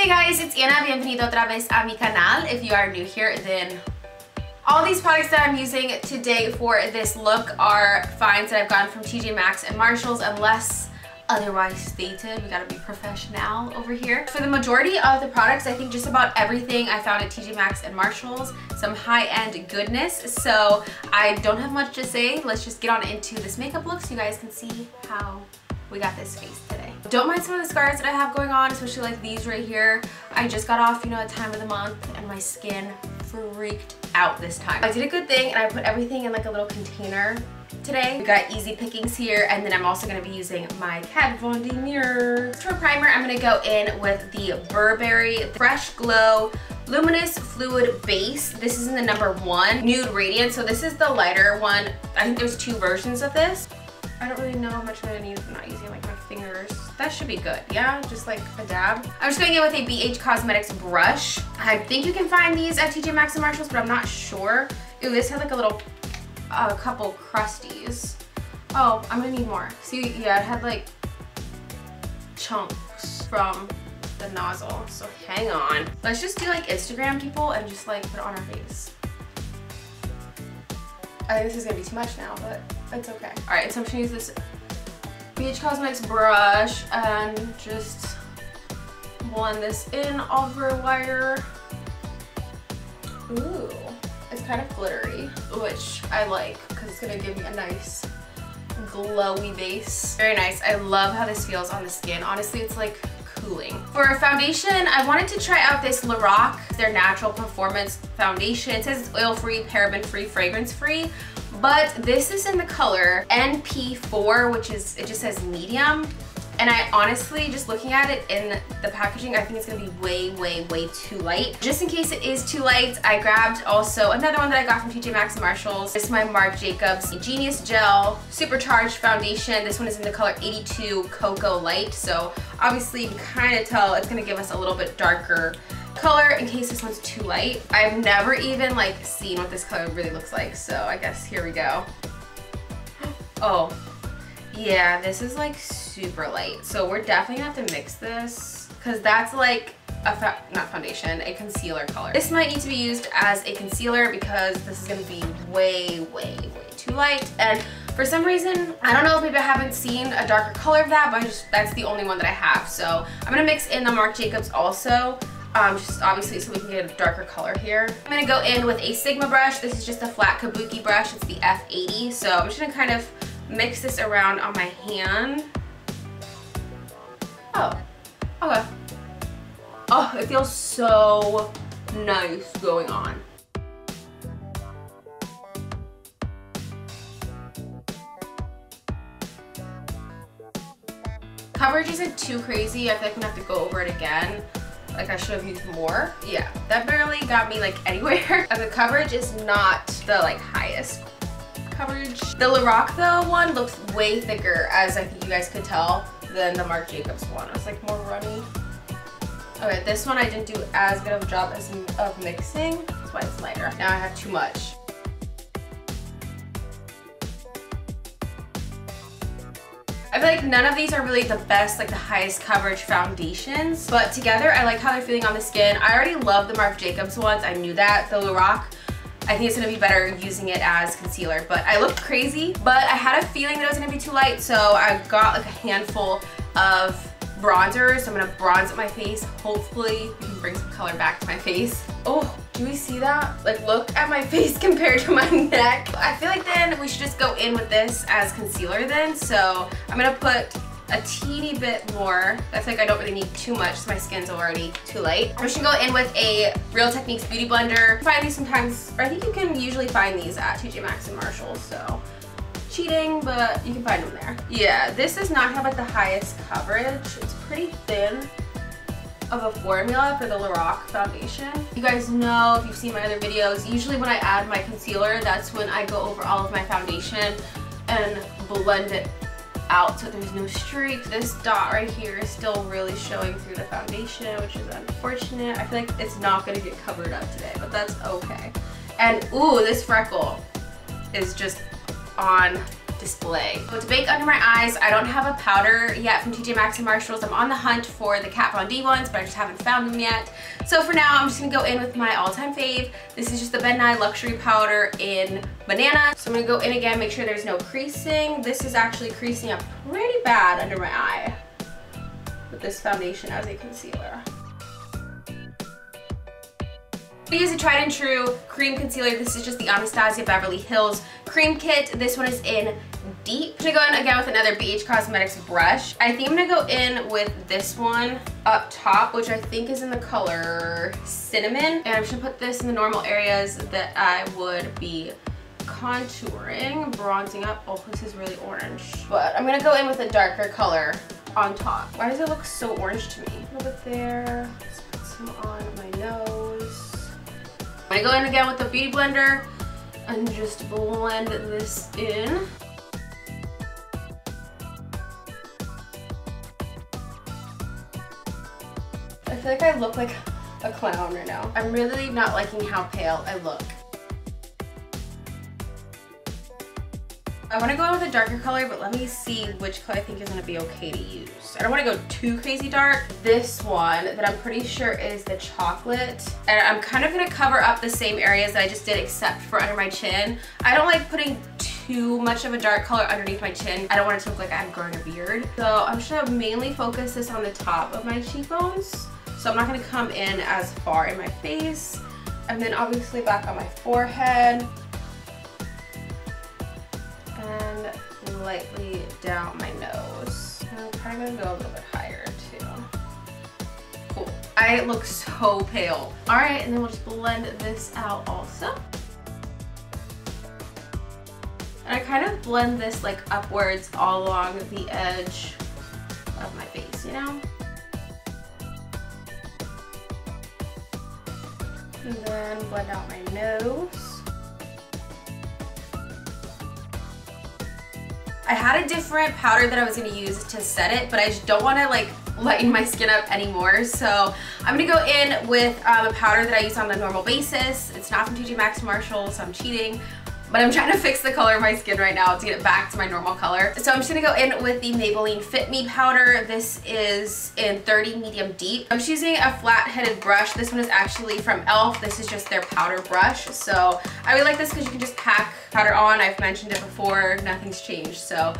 Hey guys, it's Anna. Bienvenido otra vez a mi canal. If you are new here, then all these products that I'm using today for this look are finds that I've gotten from TJ Maxx and Marshalls unless otherwise stated. We gotta be professional over here. For the majority of the products, I think just about everything I found at TJ Maxx and Marshalls, some high-end goodness. So I don't have much to say. Let's just get on into this makeup look so you guys can see how we got this face today. Don't mind some of the scars that I have going on, especially like these right here. I just got off, you know, a time of the month and my skin freaked out this time. I did a good thing and I put everything in like a little container today. We got easy pickings here and then I'm also going to be using my Kat Von D mirror. For primer, I'm going to go in with the Burberry Fresh Glow Luminous Fluid Base. This is in the number one, Nude Radiant. So this is the lighter one. I think there's two versions of this. I don't really know how much I'm gonna need. I'm not using like my fingers. That should be good, yeah? Just like a dab. I'm just going in with a BH Cosmetics brush. I think you can find these at TJ Maxx and Marshalls, but I'm not sure. Ooh, this had like a little, a uh, couple crusties. Oh, I'm gonna need more. See, yeah, it had like chunks from the nozzle. So hang on. Let's just do like Instagram people and just like put it on our face. I this is gonna be too much now, but it's okay. All right, so I'm just gonna use this BH Cosmetics brush and just blend this in over wire. Ooh, it's kind of glittery, which I like because it's gonna give me a nice glowy base. Very nice. I love how this feels on the skin. Honestly, it's like cooling. For a foundation, I wanted to try out this Lorac, their natural performance foundation. It says it's oil-free, paraben-free, fragrance-free, but this is in the color NP4, which is, it just says medium. And I honestly, just looking at it in the packaging, I think it's gonna be way, way, way too light. Just in case it is too light, I grabbed also another one that I got from TJ Maxx and Marshalls. This is my Marc Jacobs Genius Gel Supercharged Foundation. This one is in the color 82 Cocoa Light. So obviously you can kind of tell it's gonna give us a little bit darker color in case this one's too light. I've never even like seen what this color really looks like. So I guess here we go. Oh, yeah, this is like super light. So we're definitely gonna have to mix this because that's like a, not foundation, a concealer color. This might need to be used as a concealer because this is gonna be way, way, way too light. And for some reason, I don't know if maybe I haven't seen a darker color of that, but just, that's the only one that I have. So I'm gonna mix in the Marc Jacobs also. Um, just obviously so we can get a darker color here. I'm gonna go in with a Sigma brush. This is just a flat kabuki brush. It's the F80. So I'm just gonna kind of mix this around on my hand. Oh, okay. Oh, it feels so nice going on. Coverage isn't too crazy. I feel like I'm gonna have to go over it again. Like I should have used more. Yeah, that barely got me like anywhere. and the coverage is not the like highest coverage. The though one looks way thicker as I think you guys could tell than the Marc Jacobs one. It's like more runny. Okay, this one I didn't do as good of a job as of mixing. That's why it's lighter. Now I have too much. I feel like none of these are really the best, like the highest coverage foundations, but together I like how they're feeling on the skin. I already love the Marc Jacobs ones, I knew that. The Lorac, I think it's gonna be better using it as concealer, but I look crazy, but I had a feeling that it was gonna be too light, so I got like a handful of bronzer, so I'm gonna bronze up my face. Hopefully we can bring some color back to my face. Oh, do we see that? Like look at my face compared to my neck. I feel like then we should just go in with this as concealer then. So I'm gonna put a teeny bit more. That's like I don't really need too much so my skin's already too light. I'm just gonna go in with a Real Techniques Beauty Blender. Find these sometimes, or I think you can usually find these at TJ Maxx and Marshalls, so cheating, but you can find them there. Yeah, this does not have like the highest coverage. It's pretty thin of a formula for the Lorac foundation. You guys know, if you've seen my other videos, usually when I add my concealer, that's when I go over all of my foundation and blend it out so there's no streak. This dot right here is still really showing through the foundation, which is unfortunate. I feel like it's not gonna get covered up today, but that's okay. And ooh, this freckle is just on display. To bake under my eyes, I don't have a powder yet from TJ Maxx and Marshalls. I'm on the hunt for the Kat Von D ones, but I just haven't found them yet. So for now, I'm just gonna go in with my all-time fave. This is just the Ben Nye Luxury Powder in Banana. So I'm gonna go in again, make sure there's no creasing. This is actually creasing up pretty bad under my eye with this foundation as a concealer. I use a tried and true cream concealer. This is just the Anastasia Beverly Hills Cream Kit. This one is in Deep. I'm gonna go in again with another BH Cosmetics brush. I think I'm gonna go in with this one up top, which I think is in the color Cinnamon. And I'm just gonna put this in the normal areas that I would be contouring, bronzing up. Oh, this is really orange. But I'm gonna go in with a darker color on top. Why does it look so orange to me? A little bit there. Let's put some on my nose. I'm gonna go in again with the Beauty Blender and just blend this in. I feel like I look like a clown right now. I'm really not liking how pale I look. I want to go in with a darker color, but let me see which color I think is going to be okay to use. I don't want to go too crazy dark. This one that I'm pretty sure is the chocolate. And I'm kind of going to cover up the same areas that I just did except for under my chin. I don't like putting too much of a dark color underneath my chin. I don't want it to look like I'm growing a beard. So I'm just going to mainly focus this on the top of my cheekbones. So I'm not to come in as far in my face. And then obviously back on my forehead and lightly down my nose. I'm kind gonna go a little bit higher too. Cool. I look so pale. All right, and then we'll just blend this out also. And I kind of blend this like upwards all along the edge of my face, you know? And then blend out my nose. I had a different powder that I was gonna use to set it, but I just don't wanna like lighten my skin up anymore. So I'm gonna go in with um, a powder that I use on a normal basis. It's not from TJ Maxx Marshall, so I'm cheating but I'm trying to fix the color of my skin right now to get it back to my normal color. So I'm just gonna go in with the Maybelline Fit Me powder. This is in 30 medium deep. I'm using a flat-headed brush. This one is actually from e.l.f. This is just their powder brush. So I really like this because you can just pack powder on. I've mentioned it before, nothing's changed. So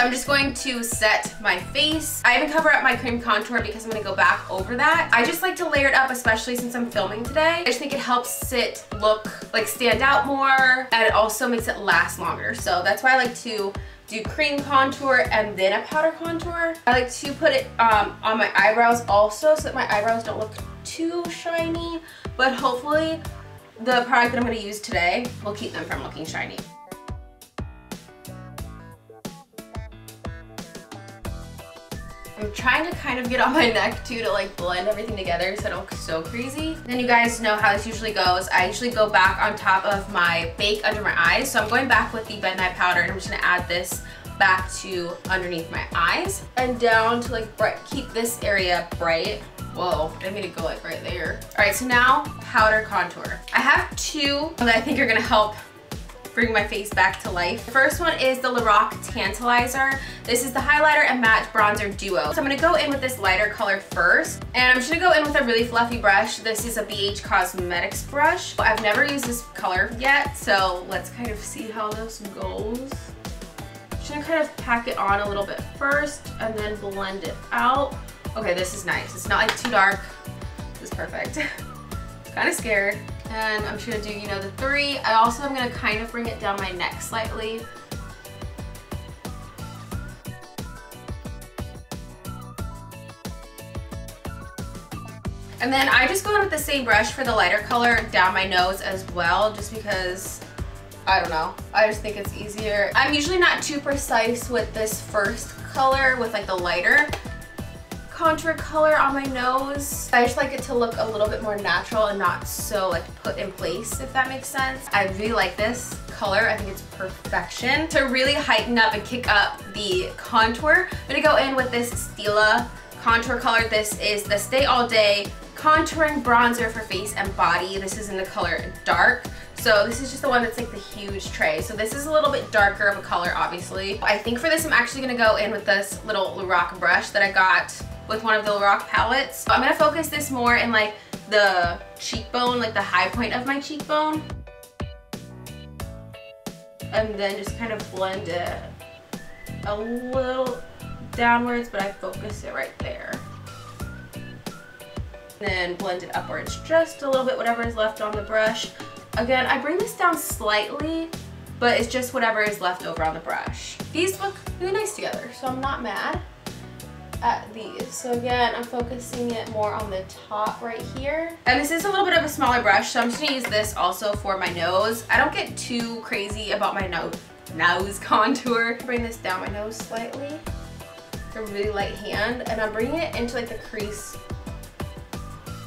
my I'm just going to set my face. I even cover up my cream contour because I'm gonna go back over that. I just like to layer it up, especially since I'm filming today. I just think it helps it look, like stand out more, and it also makes it last longer. So that's why I like to do cream contour and then a powder contour. I like to put it um, on my eyebrows also so that my eyebrows don't look too shiny, but hopefully the product that I'm gonna use today will keep them from looking shiny. I'm trying to kind of get on my neck too to like blend everything together so I don't look so crazy. Then you guys know how this usually goes. I usually go back on top of my bake under my eyes. So I'm going back with the Ben Nye powder and I'm just gonna add this back to underneath my eyes and down to like bright, keep this area bright. Whoa, I need to go like right there. All right, so now powder contour. I have two that I think are gonna help bring my face back to life. The first one is the Lorac Tantalizer. This is the highlighter and matte bronzer duo. So I'm gonna go in with this lighter color first. And I'm just gonna go in with a really fluffy brush. This is a BH Cosmetics brush. I've never used this color yet, so let's kind of see how this goes. Just gonna kind of pack it on a little bit first and then blend it out. Okay, this is nice. It's not like too dark. This is perfect. kind of scared. And I'm just gonna do, you know, the three. I also am gonna kind of bring it down my neck slightly. And then I just go in with the same brush for the lighter color down my nose as well, just because, I don't know, I just think it's easier. I'm usually not too precise with this first color with like the lighter contour color on my nose. I just like it to look a little bit more natural and not so like put in place, if that makes sense. I really like this color. I think it's perfection. To really heighten up and kick up the contour, I'm gonna go in with this Stila contour color. This is the Stay All Day contouring bronzer for face and body. This is in the color dark. So this is just the one that's like the huge tray. So this is a little bit darker of a color, obviously. I think for this, I'm actually gonna go in with this little Lorac brush that I got with one of the Lorac palettes. So I'm gonna focus this more in like the cheekbone, like the high point of my cheekbone. And then just kind of blend it a little downwards, but I focus it right there. Then blend it upwards just a little bit, whatever is left on the brush. Again, I bring this down slightly, but it's just whatever is left over on the brush. These look really nice together, so I'm not mad at these. So again, I'm focusing it more on the top right here. And this is a little bit of a smaller brush, so I'm just gonna use this also for my nose. I don't get too crazy about my nose nose contour. Bring this down my nose slightly. A really light hand, and I'm bringing it into like the crease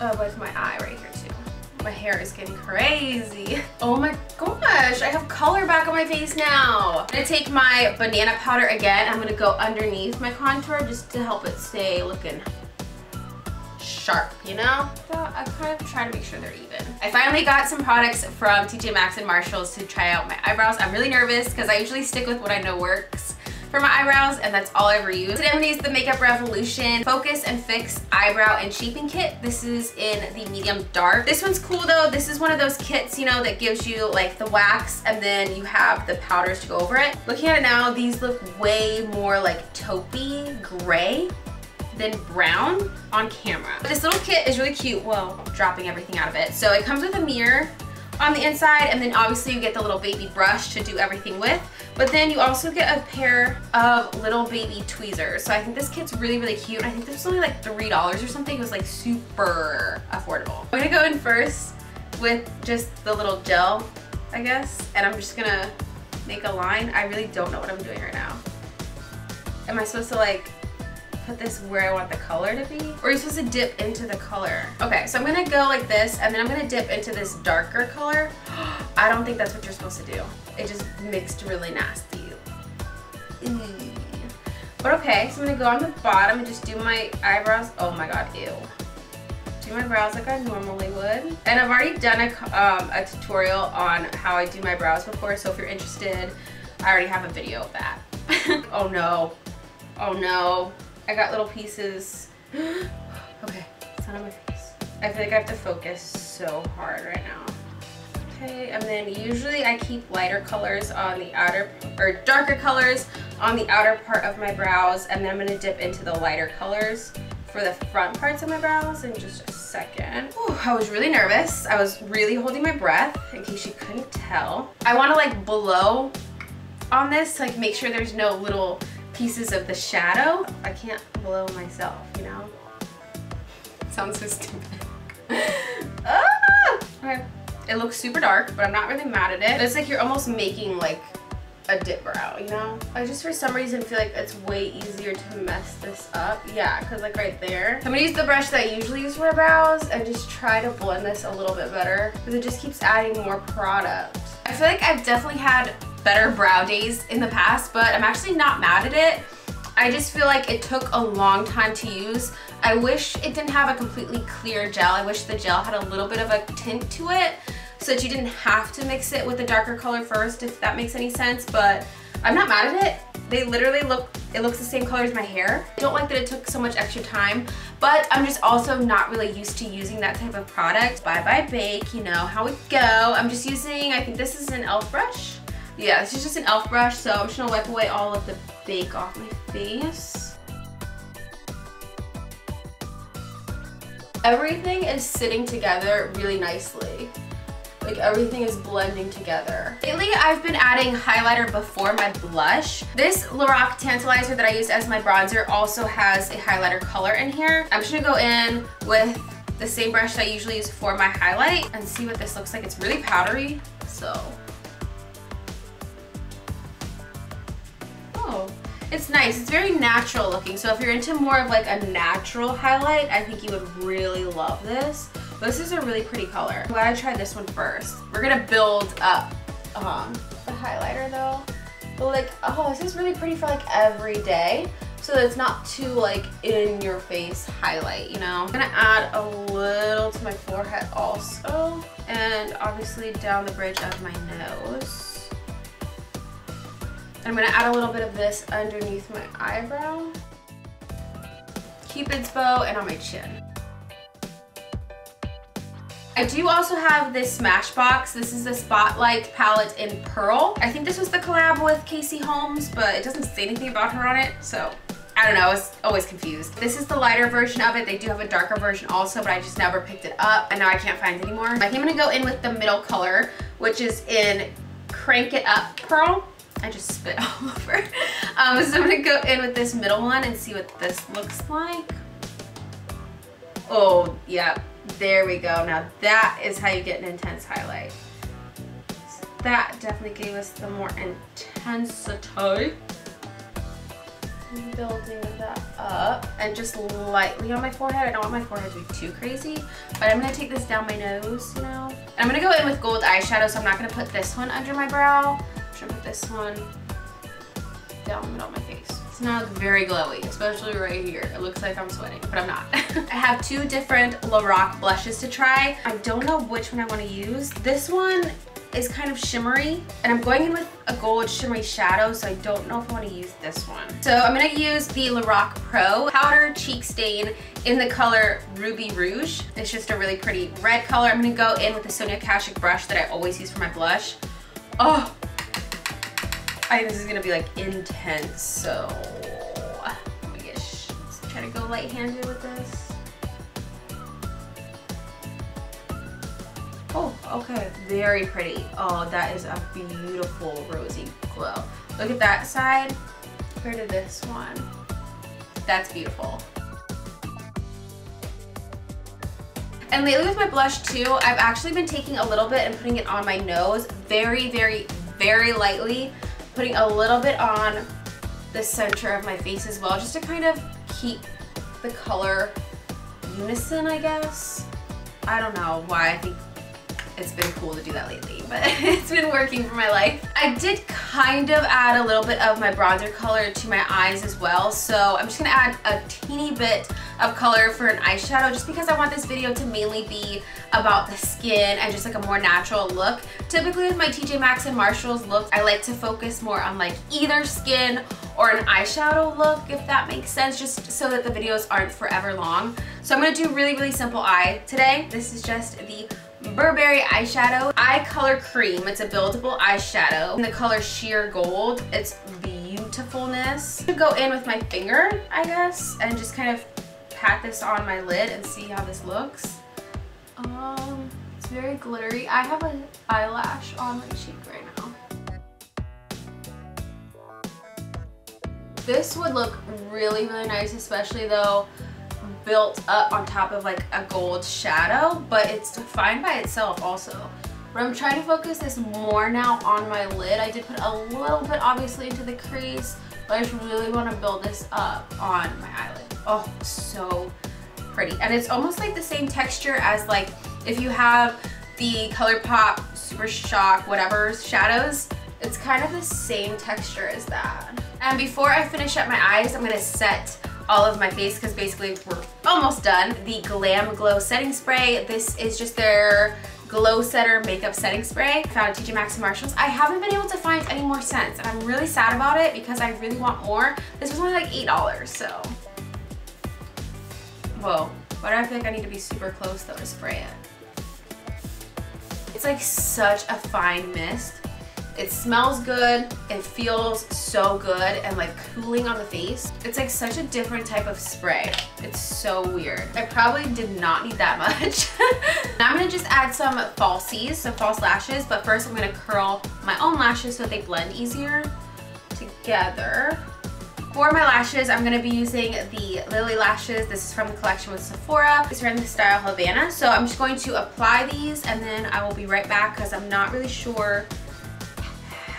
uh, with my eye right here. My hair is getting crazy. Oh my gosh, I have color back on my face now. I'm gonna take my banana powder again. I'm gonna go underneath my contour just to help it stay looking sharp, you know? So I kind of try to make sure they're even. I finally got some products from TJ Maxx and Marshalls to try out my eyebrows. I'm really nervous because I usually stick with what I know works for my eyebrows and that's all I ever use. Today I'm gonna use the Makeup Revolution Focus and Fix Eyebrow and Shaping Kit. This is in the medium dark. This one's cool though. This is one of those kits, you know, that gives you like the wax and then you have the powders to go over it. Looking at it now, these look way more like taupey gray than brown on camera. But This little kit is really cute. Well, dropping everything out of it. So it comes with a mirror on the inside and then obviously you get the little baby brush to do everything with. But then you also get a pair of little baby tweezers. So I think this kit's really, really cute. I think this was only like $3 or something. It was like super affordable. I'm gonna go in first with just the little gel, I guess. And I'm just gonna make a line. I really don't know what I'm doing right now. Am I supposed to like put this where I want the color to be? Or are you supposed to dip into the color? Okay, so I'm gonna go like this and then I'm gonna dip into this darker color. I don't think that's what you're supposed to do. It just mixed really nasty. But okay, so I'm gonna go on the bottom and just do my eyebrows. Oh my god, ew. Do my brows like I normally would. And I've already done a, um, a tutorial on how I do my brows before, so if you're interested, I already have a video of that. oh no. Oh no. I got little pieces. okay, it's not on my face. I feel like I have to focus so hard right now. Okay, and then usually I keep lighter colors on the outer, or darker colors on the outer part of my brows, and then I'm gonna dip into the lighter colors for the front parts of my brows in just a second. Ooh, I was really nervous. I was really holding my breath, in case you couldn't tell. I wanna like blow on this to like make sure there's no little pieces of the shadow. I can't blow myself, you know? Sounds so stupid. ah! Okay. It looks super dark, but I'm not really mad at it. It's like you're almost making like a dip brow, you know? I just for some reason feel like it's way easier to mess this up. Yeah, because like right there. I'm gonna use the brush that I usually use for brows and just try to blend this a little bit better because it just keeps adding more product. I feel like I've definitely had better brow days in the past, but I'm actually not mad at it. I just feel like it took a long time to use. I wish it didn't have a completely clear gel. I wish the gel had a little bit of a tint to it so that you didn't have to mix it with a darker color first, if that makes any sense, but I'm not mad at it. They literally look, it looks the same color as my hair. I don't like that it took so much extra time, but I'm just also not really used to using that type of product. Bye bye bake, you know how it go. I'm just using, I think this is an e.l.f. brush. Yeah, this is just an e.l.f. brush, so I'm just gonna wipe away all of the bake off my face. Everything is sitting together really nicely. Like everything is blending together. Lately, I've been adding highlighter before my blush. This Lorac Tantalizer that I use as my bronzer also has a highlighter color in here. I'm just gonna go in with the same brush that I usually use for my highlight and see what this looks like. It's really powdery, so it's nice. It's very natural looking. So if you're into more of like a natural highlight, I think you would really love this. But this is a really pretty color. I'm glad I tried this one first. We're gonna build up um, the highlighter though. But like, oh, this is really pretty for like every day. so that it's not too like in your face highlight, you know? I'm gonna add a little to my forehead also, and obviously down the bridge of my nose. I'm gonna add a little bit of this underneath my eyebrow, cupid's bow, and on my chin. I do also have this Smashbox. This is the Spotlight palette in Pearl. I think this was the collab with Casey Holmes, but it doesn't say anything about her on it, so I don't know, I was always confused. This is the lighter version of it. They do have a darker version also, but I just never picked it up, and now I can't find it anymore. I think I'm gonna go in with the middle color, which is in Crank It Up Pearl. I just spit all over. Um, so I'm gonna go in with this middle one and see what this looks like. Oh, yeah, there we go. Now that is how you get an intense highlight. So that definitely gave us the more intensity. Building that up and just lightly on my forehead. I don't want my forehead to be too crazy, but I'm gonna take this down my nose. And I'm gonna go in with gold eyeshadow, so I'm not gonna put this one under my brow. I'm put this one down the middle of my face. It's not very glowy, especially right here. It looks like I'm sweating, but I'm not. I have two different Lorac blushes to try. I don't know which one I want to use. This one is kind of shimmery and I'm going in with a gold shimmery shadow so I don't know if I want to use this one. So I'm going to use the Lorac Pro Powder Cheek Stain in the color Ruby Rouge. It's just a really pretty red color. I'm going to go in with the Sonia Kashuk brush that I always use for my blush. Oh, I this is gonna be like intense, so try to go light-handed with this. Oh, okay, very pretty. Oh, that is a beautiful rosy glow. Look at that side compared to this one. That's beautiful. And lately with my blush too, I've actually been taking a little bit and putting it on my nose very, very, very lightly putting a little bit on the center of my face as well, just to kind of keep the color unison, I guess. I don't know why I think it's been cool to do that lately, but it's been working for my life. I did kind of add a little bit of my bronzer color to my eyes as well, so I'm just gonna add a teeny bit of color for an eyeshadow just because I want this video to mainly be about the skin and just like a more natural look. Typically with my TJ Maxx and Marshalls look, I like to focus more on like either skin or an eyeshadow look, if that makes sense, just so that the videos aren't forever long. So I'm gonna do really, really simple eye today. This is just the Burberry eyeshadow eye color cream. It's a buildable eyeshadow in the color sheer gold. It's beautifulness. Go in with my finger, I guess, and just kind of pat this on my lid and see how this looks. Um, it's very glittery. I have an eyelash on my cheek right now. This would look really, really nice, especially though built up on top of like a gold shadow, but it's fine by itself also. But I'm trying to focus this more now on my lid. I did put a little bit obviously into the crease, but I just really want to build this up on my eyelid. Oh, so pretty. And it's almost like the same texture as like if you have the ColourPop Super Shock whatever shadows, it's kind of the same texture as that. And before I finish up my eyes, I'm gonna set all of my face because basically we're almost done. The Glam Glow Setting Spray. This is just their Glow Setter Makeup Setting Spray. Found at TJ Maxx and Marshalls. I haven't been able to find any more scents and I'm really sad about it because I really want more. This was only like $8, so Whoa, why do I feel like I need to be super close though to spray it? It's like such a fine mist. It smells good, it feels so good and like cooling on the face. It's like such a different type of spray. It's so weird. I probably did not need that much. now I'm gonna just add some falsies, some false lashes, but first I'm gonna curl my own lashes so they blend easier together. For my lashes, I'm going to be using the Lilly Lashes. This is from the collection with Sephora. It's in the style Havana. So I'm just going to apply these and then I will be right back because I'm not really sure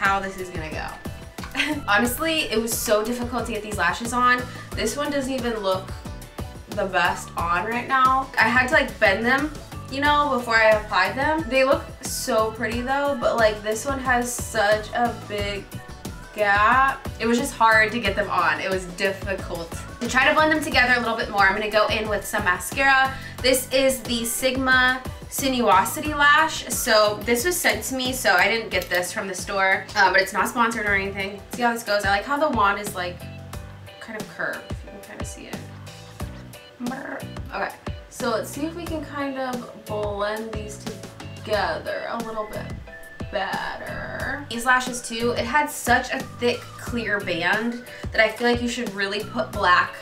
how this is to go. Honestly, it was so difficult to get these lashes on. This one doesn't even look the best on right now. I had to like bend them you know, before I applied them. They look so pretty though, but like this one has such a big gap. It was just hard to get them on. It was difficult. To try to blend them together a little bit more, I'm gonna go in with some mascara. This is the Sigma Sinuosity Lash. So this was sent to me, so I didn't get this from the store, uh, but it's not sponsored or anything. See how this goes. I like how the wand is like kind of curved, you can kind of see it. Okay, so let's see if we can kind of blend these together a little bit better. These lashes too, it had such a thick clear band that I feel like you should really put black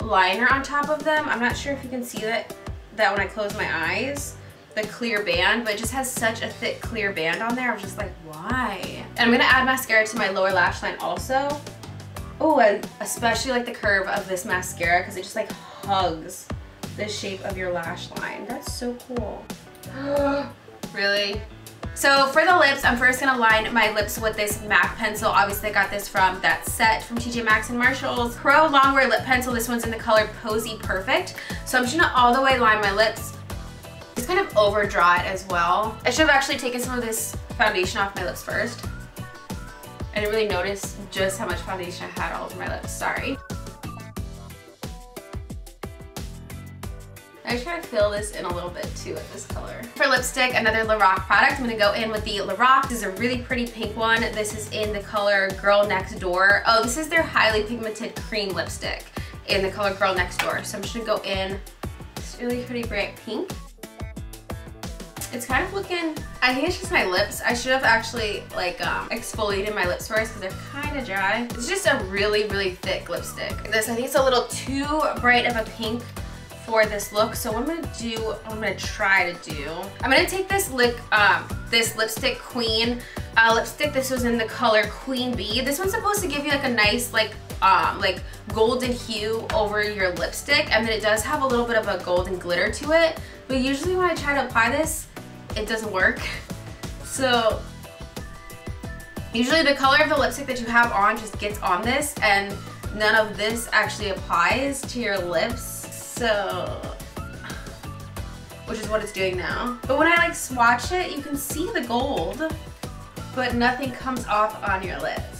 liner on top of them. I'm not sure if you can see that, that when I close my eyes, the clear band, but it just has such a thick clear band on there. I was just like, why? And I'm gonna add mascara to my lower lash line also. Oh, and especially like the curve of this mascara because it just like hugs the shape of your lash line. That's so cool. really? So for the lips, I'm first gonna line my lips with this MAC pencil. Obviously I got this from that set from TJ Maxx and Marshalls. Pro Longwear Lip Pencil, this one's in the color Posy Perfect. So I'm just gonna all the way line my lips. Just kind of overdraw it as well. I should have actually taken some of this foundation off my lips first. I didn't really notice just how much foundation I had all over my lips, sorry. I try to fill this in a little bit too with this color. For lipstick, another Lorac product. I'm gonna go in with the Lorac. This is a really pretty pink one. This is in the color Girl Next Door. Oh, this is their highly pigmented cream lipstick in the color Girl Next Door. So I'm just gonna go in this really pretty bright pink. It's kind of looking, I think it's just my lips. I should have actually like um, exfoliated my lips first because they're kind of dry. It's just a really, really thick lipstick. This, I think it's a little too bright of a pink for this look. So what I'm gonna do, I'm gonna try to do, I'm gonna take this lip, um, this lipstick Queen uh, lipstick. This was in the color Queen Bee. This one's supposed to give you like a nice like um, like golden hue over your lipstick and then it does have a little bit of a golden glitter to it. But usually when I try to apply this, it doesn't work. So usually the color of the lipstick that you have on just gets on this and none of this actually applies to your lips so, which is what it's doing now. But when I like swatch it, you can see the gold, but nothing comes off on your lips.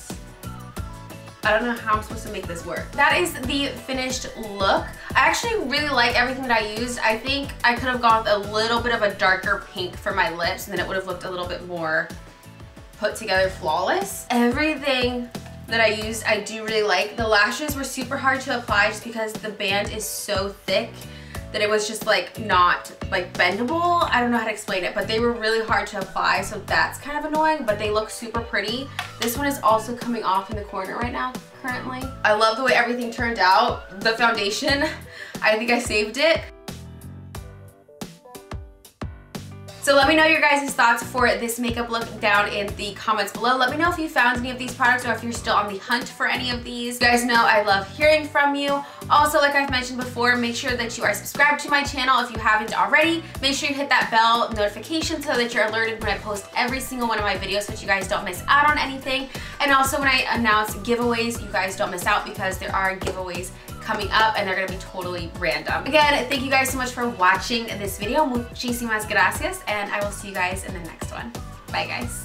I don't know how I'm supposed to make this work. That is the finished look. I actually really like everything that I used. I think I could have gone with a little bit of a darker pink for my lips and then it would have looked a little bit more put together flawless. Everything that I used I do really like. The lashes were super hard to apply just because the band is so thick that it was just like not like bendable. I don't know how to explain it, but they were really hard to apply, so that's kind of annoying, but they look super pretty. This one is also coming off in the corner right now, currently. I love the way everything turned out. The foundation, I think I saved it. So let me know your guys' thoughts for this makeup look down in the comments below. Let me know if you found any of these products or if you're still on the hunt for any of these. You guys know I love hearing from you. Also, like I've mentioned before, make sure that you are subscribed to my channel if you haven't already. Make sure you hit that bell notification so that you're alerted when I post every single one of my videos so that you guys don't miss out on anything. And also when I announce giveaways, you guys don't miss out because there are giveaways coming up and they're gonna be totally random. Again, thank you guys so much for watching this video. Muchísimas gracias and I will see you guys in the next one. Bye guys.